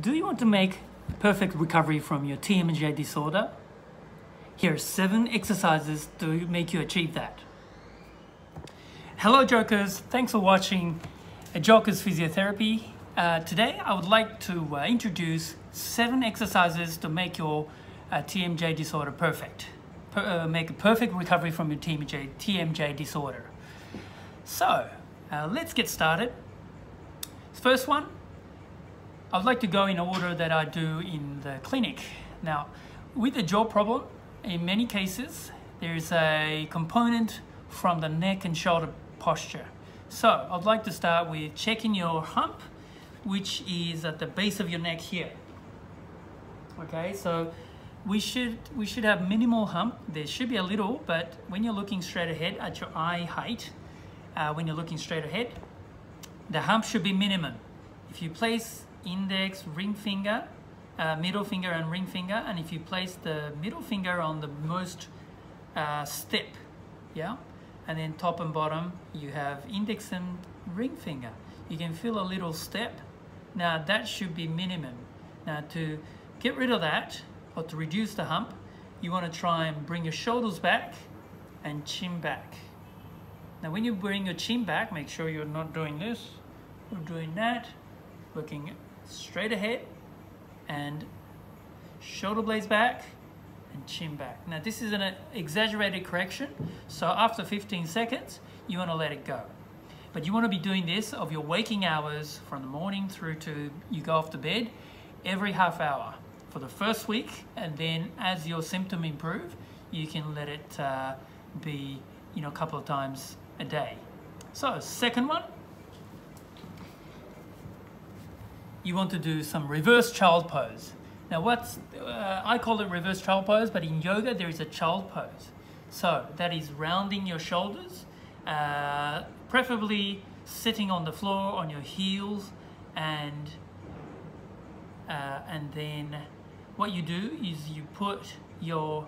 Do you want to make perfect recovery from your TMJ disorder? Here are seven exercises to make you achieve that. Hello, Jokers. Thanks for watching Jokers Physiotherapy. Uh, today, I would like to uh, introduce seven exercises to make your uh, TMJ disorder perfect. Per, uh, make a perfect recovery from your TMJ, TMJ disorder. So, uh, let's get started. First one, I'd like to go in order that I do in the clinic. Now, with the jaw problem, in many cases, there's a component from the neck and shoulder posture. So, I'd like to start with checking your hump, which is at the base of your neck here. Okay, so we should we should have minimal hump. There should be a little, but when you're looking straight ahead at your eye height, uh, when you're looking straight ahead, the hump should be minimum. If you place index, ring finger, uh, middle finger and ring finger, and if you place the middle finger on the most uh, step, yeah, and then top and bottom, you have index and ring finger. You can feel a little step. Now that should be minimum. Now to get rid of that, or to reduce the hump, you want to try and bring your shoulders back and chin back. Now when you bring your chin back, make sure you're not doing this or doing that, looking straight ahead and shoulder blades back and chin back. Now this is an exaggerated correction, so after 15 seconds, you want to let it go. But you want to be doing this of your waking hours from the morning through to you go off to bed every half hour for the first week, and then as your symptom improve, you can let it uh, be you know a couple of times a day. So second one, you want to do some reverse child pose. Now what's, uh, I call it reverse child pose, but in yoga there is a child pose. So that is rounding your shoulders, uh, preferably sitting on the floor on your heels and uh, and then what you do is you put your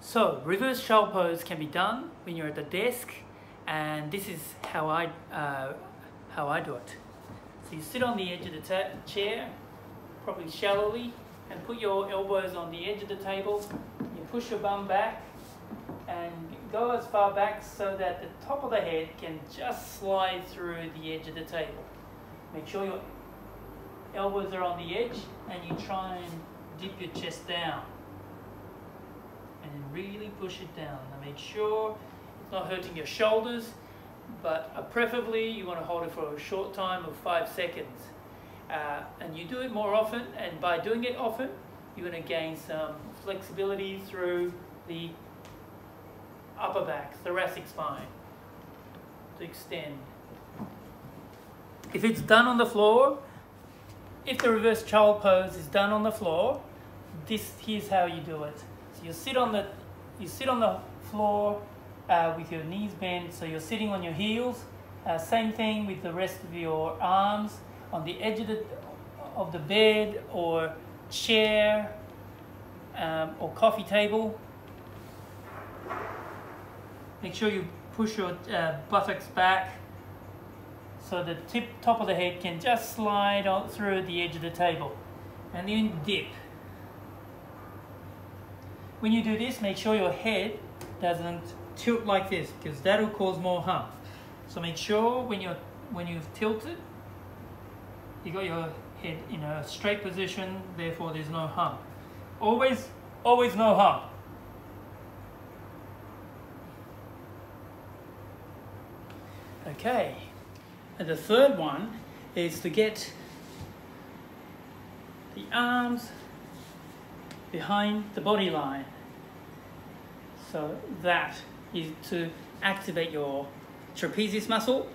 so reverse child pose can be done when you're at the desk and this is how I uh, how I do it. So you sit on the edge of the chair, probably shallowly, and put your elbows on the edge of the table. You push your bum back and go as far back so that the top of the head can just slide through the edge of the table. Make sure your elbows are on the edge and you try and dip your chest down and really push it down. Now make sure not hurting your shoulders, but uh, preferably you want to hold it for a short time of five seconds. Uh, and you do it more often, and by doing it often, you're going to gain some flexibility through the upper back, thoracic spine, to extend. If it's done on the floor, if the reverse child pose is done on the floor, this here's how you do it. So you sit on the you sit on the floor uh, with your knees bent so you're sitting on your heels. Uh, same thing with the rest of your arms on the edge of the, of the bed or chair um, or coffee table. Make sure you push your uh, buttocks back so the tip top of the head can just slide on through the edge of the table and then dip. When you do this, make sure your head doesn't tilt like this because that will cause more hump. So make sure when you're when you've tilted, you got your head in a straight position, therefore there's no hump. Always, always no hump. Okay, and the third one is to get the arms behind the body line. So that is to activate your trapezius muscle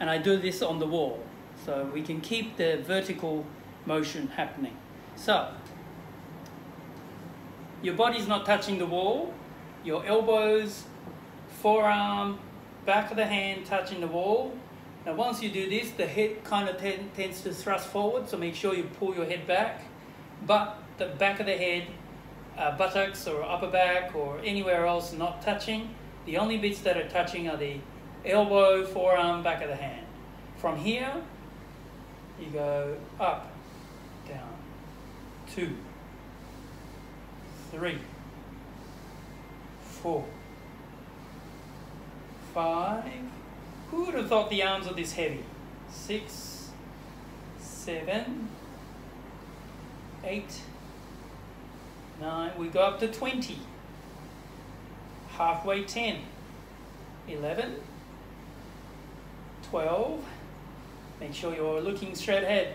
and I do this on the wall so we can keep the vertical motion happening. So your body's not touching the wall, your elbows, forearm, back of the hand touching the wall. Now once you do this, the head kind of tends to thrust forward, so make sure you pull your head back, but the back of the head uh, buttocks or upper back or anywhere else not touching. The only bits that are touching are the elbow, forearm, back of the hand. From here, you go up, down, two, three, four, five. Who would have thought the arms are this heavy? Six, seven, eight, nine. We go up to 20. Halfway 10, 11, 12. Make sure you're looking straight ahead.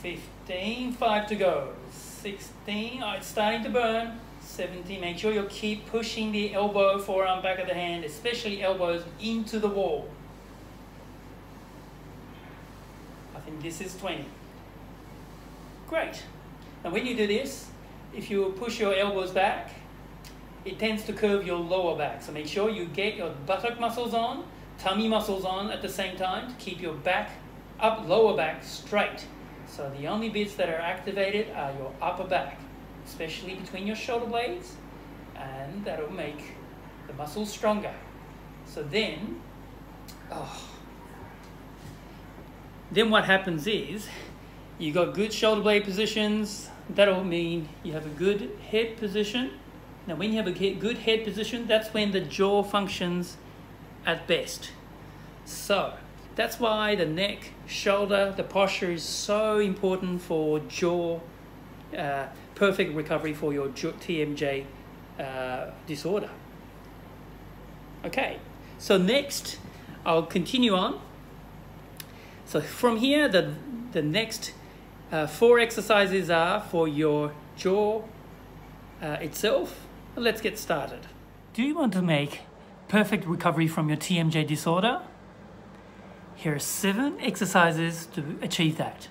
15, 5 to go. 16, oh, it's starting to burn. 17, make sure you keep pushing the elbow, forearm, back of the hand, especially elbows into the wall. I think this is 20. Great. And when you do this, if you push your elbows back, it tends to curve your lower back. So make sure you get your buttock muscles on, tummy muscles on at the same time to keep your back up, lower back straight. So the only bits that are activated are your upper back, especially between your shoulder blades, and that'll make the muscles stronger. So then, oh, then what happens is you got good shoulder blade positions. That'll mean you have a good head position. Now, when you have a good head position, that's when the jaw functions at best. So, that's why the neck, shoulder, the posture is so important for jaw, uh, perfect recovery for your TMJ uh, disorder. Okay, so next I'll continue on. So from here, the, the next uh, four exercises are for your jaw uh, itself. Let's get started. Do you want to make perfect recovery from your TMJ disorder? Here are seven exercises to achieve that.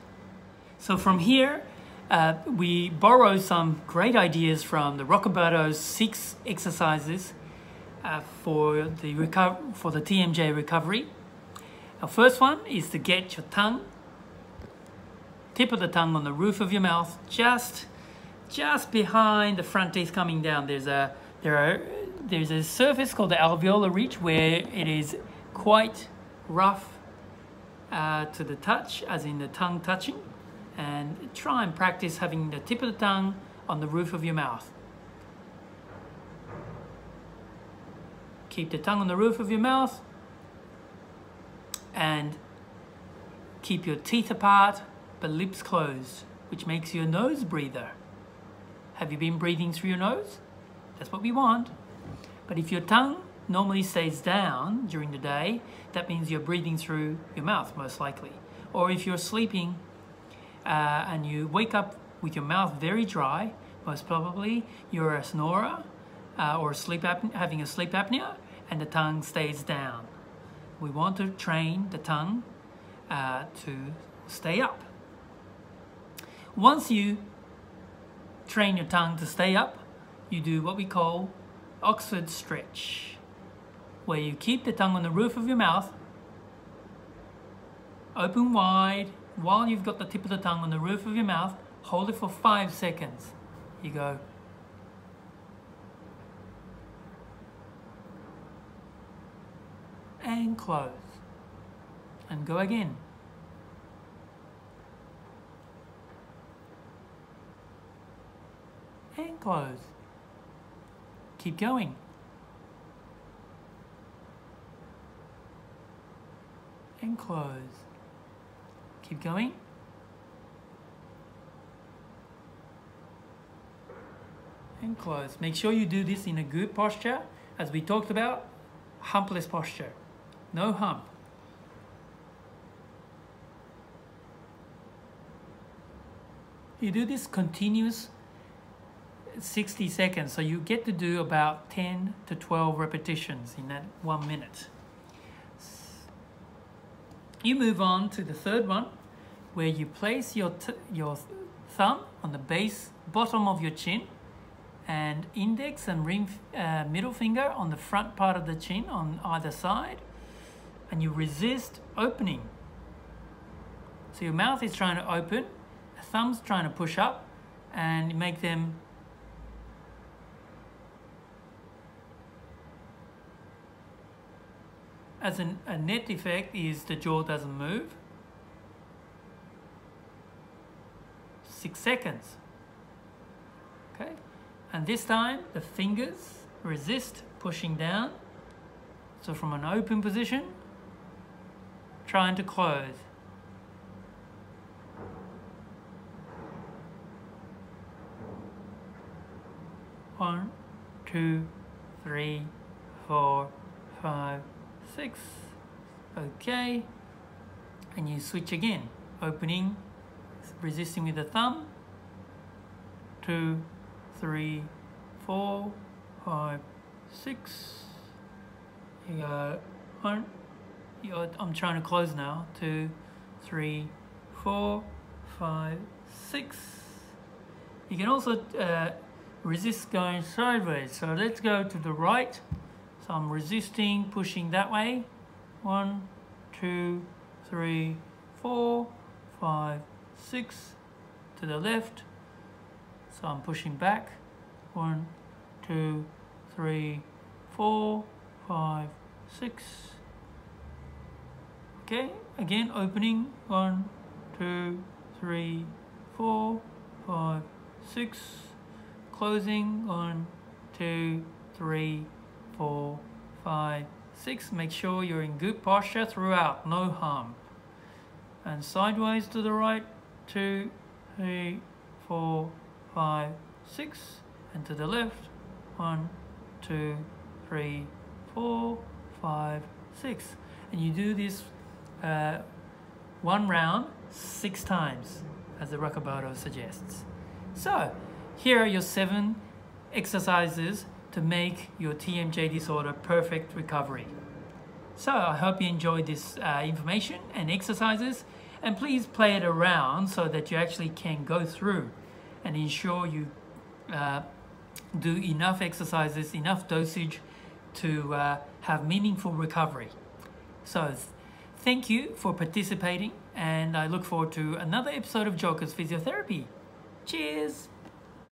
So from here, uh, we borrow some great ideas from the Rocabado's six exercises uh, for the for the TMJ recovery. Our first one is to get your tongue, tip of the tongue on the roof of your mouth, just just behind the front teeth coming down. There's a there are there's a surface called the alveolar ridge where it is quite rough uh, to the touch, as in the tongue touching. And try and practice having the tip of the tongue on the roof of your mouth. Keep the tongue on the roof of your mouth and keep your teeth apart but lips closed, which makes you a nose breather. Have you been breathing through your nose? That's what we want. But if your tongue normally stays down during the day, that means you're breathing through your mouth, most likely. Or if you're sleeping uh, and you wake up with your mouth very dry, most probably you're a snorer uh, or sleep having a sleep apnea and the tongue stays down. We want to train the tongue uh, to stay up. Once you train your tongue to stay up, you do what we call Oxford stretch where you keep the tongue on the roof of your mouth, open wide, while you've got the tip of the tongue on the roof of your mouth, hold it for five seconds. You go, and close, and go again. And close. Keep going. and close. Keep going. And close. Make sure you do this in a good posture. As we talked about, humpless posture. No hump. You do this continuous 60 seconds, so you get to do about 10 to 12 repetitions in that one minute. You move on to the third one, where you place your, your thumb on the base bottom of your chin and index and ring uh, middle finger on the front part of the chin on either side and you resist opening. So your mouth is trying to open, thumb's trying to push up and you make them as an, a net effect is the jaw doesn't move. Six seconds. Okay, and this time the fingers resist pushing down. So from an open position, trying to close. One, two, three, four, five, six. Okay. And you switch again. Opening, resisting with the thumb. Two, three, four, five, six. You go one. You I'm trying to close now. Two, three, four, five, six. You can also uh, resist going sideways. So let's go to the right. So I'm resisting, pushing that way. One, two, three, four, five, six. To the left. So I'm pushing back. One, two, three, four, five, six. Okay, again opening. One, two, three, four, five, six closing one two three four five six. Make sure you're in good posture throughout. No harm. And sideways to the right. Two three four five six. And to the left. One two three four five six. And you do this uh, one round six times as the Rocabado suggests. So here are your seven exercises to make your TMJ disorder perfect recovery. So I hope you enjoyed this uh, information and exercises and please play it around so that you actually can go through and ensure you uh, do enough exercises, enough dosage to uh, have meaningful recovery. So thank you for participating and I look forward to another episode of Joker's Physiotherapy. Cheers!